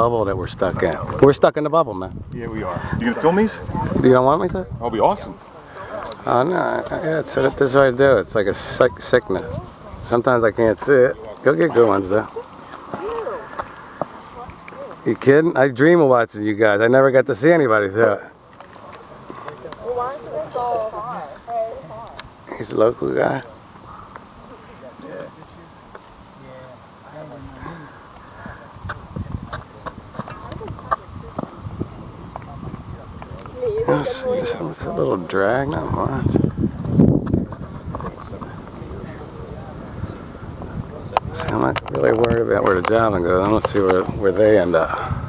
bubble that we're stuck in. We're stuck in the bubble, man. Yeah, we are. You gonna film these? You don't want me to? That'll be awesome. Oh no, I- yeah, it's, this is what I do. It's like a sick, sickness. Sometimes I can't see it. You'll get good ones though. You kidding? I dream of watching you guys. I never got to see anybody do it. He's a local guy. Yes, it's a little drag, not much. See, I'm not really worried about where the javelin goes. I want to see where, where they end up.